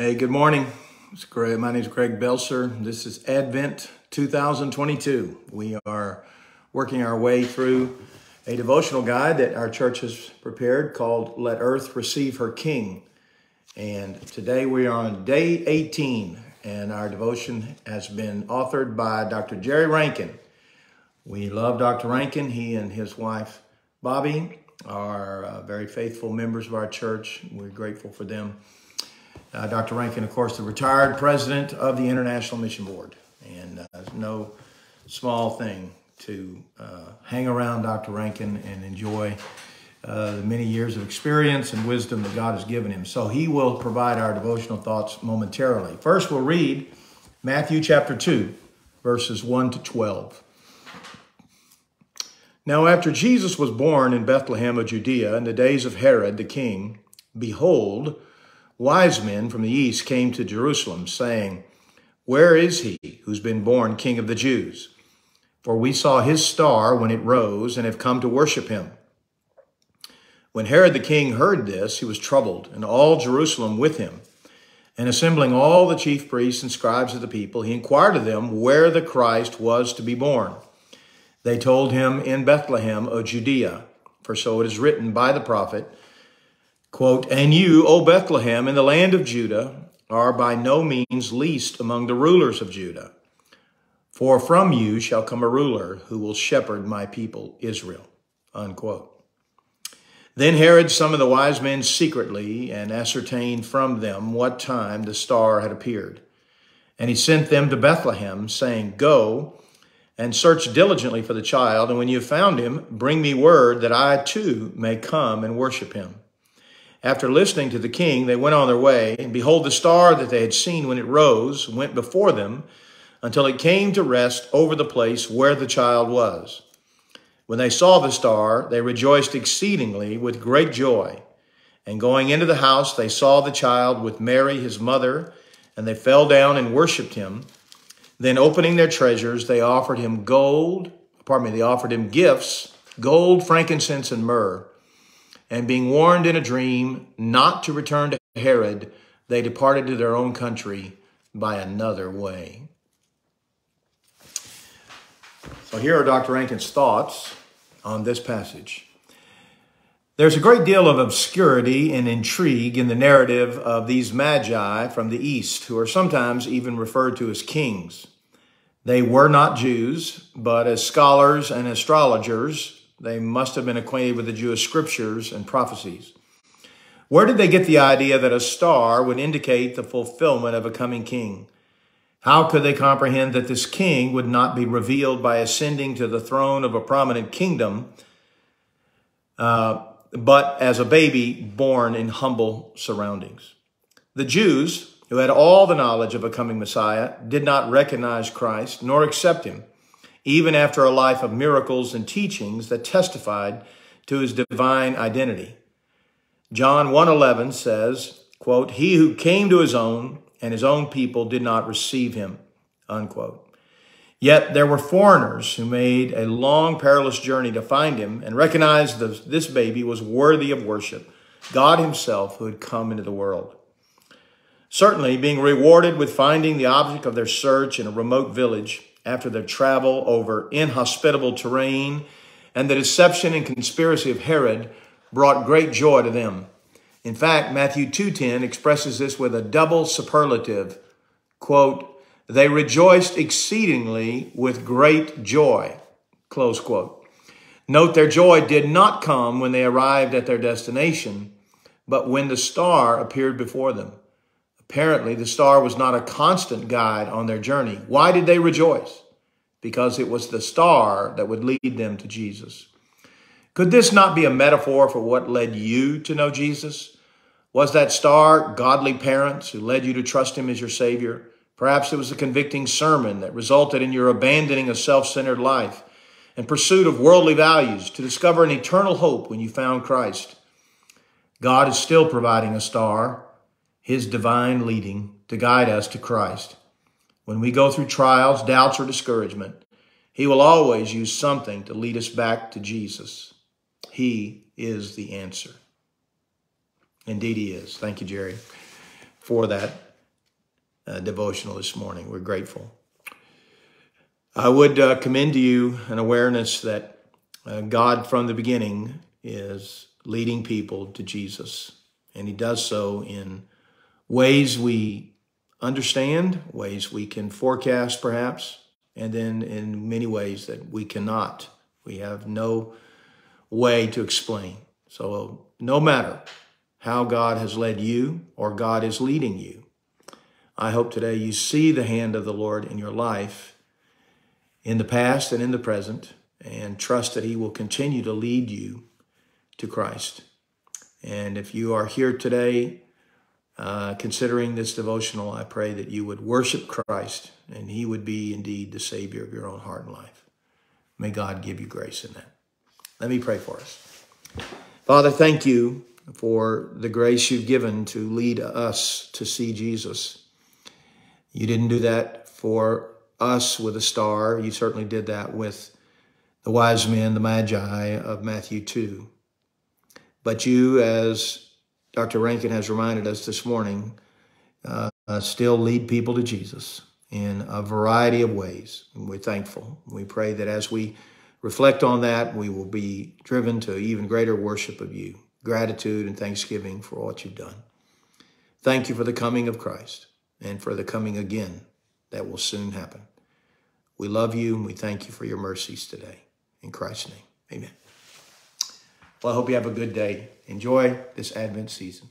Hey, good morning. It's Greg. My name is Greg Belser. This is Advent 2022. We are working our way through a devotional guide that our church has prepared called Let Earth Receive Her King. And today we are on day 18, and our devotion has been authored by Dr. Jerry Rankin. We love Dr. Rankin. He and his wife, Bobbye, are uh, very faithful members of our church. We're grateful for them. Uh, Dr. Rankin, of course, the retired president of the International Mission Board. And uh, no small thing to uh, hang around Dr. Rankin and enjoy uh, the many years of experience and wisdom that God has given him. So he will provide our devotional thoughts momentarily. First, we'll read Matthew chapter 2, verses 1 to 12. Now, after Jesus was born in Bethlehem of Judea in the days of Herod the king, behold, wise men from the east came to Jerusalem, saying, Where is he who's been born king of the Jews? For we saw his star when it rose and have come to worship him. When Herod the king heard this, he was troubled, and all Jerusalem with him. And assembling all the chief priests and scribes of the people, he inquired of them where the Christ was to be born. They told him in Bethlehem of Judea, for so it is written by the prophet, Quote, And you, O Bethlehem, in the land of Judah, are by no means least among the rulers of Judah. For from you shall come a ruler who will shepherd my people Israel. Unquote. Then Herod summoned the wise men secretly and ascertained from them what time the star had appeared. And he sent them to Bethlehem, saying, Go and search diligently for the child, and when you have found him, bring me word that I too may come and worship him. After listening to the king, they went on their way, and behold, the star that they had seen when it rose went before them until it came to rest over the place where the child was. When they saw the star, they rejoiced exceedingly with great joy. And going into the house, they saw the child with Mary, his mother, and they fell down and worshiped him. Then, opening their treasures, they offered him gold, pardon me, they offered him gifts, gold, frankincense, and myrrh. And being warned in a dream not to return to Herod, they departed to their own country by another way. So here are Dr. Rankin's thoughts on this passage. There's a great deal of obscurity and intrigue in the narrative of these magi from the east, who are sometimes even referred to as kings. They were not Jews, but as scholars and astrologers, they must have been acquainted with the Jewish scriptures and prophecies. Where did they get the idea that a star would indicate the fulfillment of a coming king? How could they comprehend that this king would not be revealed by ascending to the throne of a prominent kingdom, uh, but as a baby born in humble surroundings? The Jews, who had all the knowledge of a coming Messiah, did not recognize Christ nor accept him even after a life of miracles and teachings that testified to his divine identity. John 1:11 says, quote, "He who came to his own and his own people did not receive him." Unquote. Yet there were foreigners who made a long perilous journey to find him and recognized that this baby was worthy of worship, God himself who had come into the world. Certainly, being rewarded with finding the object of their search in a remote village after their travel over inhospitable terrain, and the deception and conspiracy of Herod brought great joy to them. In fact, Matthew 2.10 expresses this with a double superlative. Quote, they rejoiced exceedingly with great joy. Close quote. Note their joy did not come when they arrived at their destination, but when the star appeared before them. Apparently, the star was not a constant guide on their journey. Why did they rejoice? Because it was the star that would lead them to Jesus. Could this not be a metaphor for what led you to know Jesus? Was that star godly parents who led you to trust him as your Savior? Perhaps it was a convicting sermon that resulted in your abandoning a self-centered life and pursuit of worldly values to discover an eternal hope when you found Christ. God is still providing a star his divine leading to guide us to Christ. When we go through trials, doubts, or discouragement, he will always use something to lead us back to Jesus. He is the answer. Indeed, he is. Thank you, Jerry, for that uh, devotional this morning. We're grateful. I would uh, commend to you an awareness that uh, God from the beginning is leading people to Jesus. And he does so in ways we understand, ways we can forecast perhaps, and then in many ways that we cannot. We have no way to explain. So no matter how God has led you or God is leading you, I hope today you see the hand of the Lord in your life in the past and in the present and trust that he will continue to lead you to Christ. And if you are here today uh, considering this devotional, I pray that you would worship Christ and he would be indeed the Savior of your own heart and life. May God give you grace in that. Let me pray for us. Father, thank you for the grace you've given to lead us to see Jesus. You didn't do that for us with a star. You certainly did that with the wise men, the magi of Matthew 2. But you, as Dr. Rankin has reminded us this morning, uh, uh, still lead people to Jesus in a variety of ways. And we're thankful. We pray that as we reflect on that, we will be driven to even greater worship of you, gratitude and thanksgiving for what you've done. Thank you for the coming of Christ and for the coming again that will soon happen. We love you and we thank you for your mercies today. In Christ's name, amen. Well, I hope you have a good day. Enjoy this Advent season.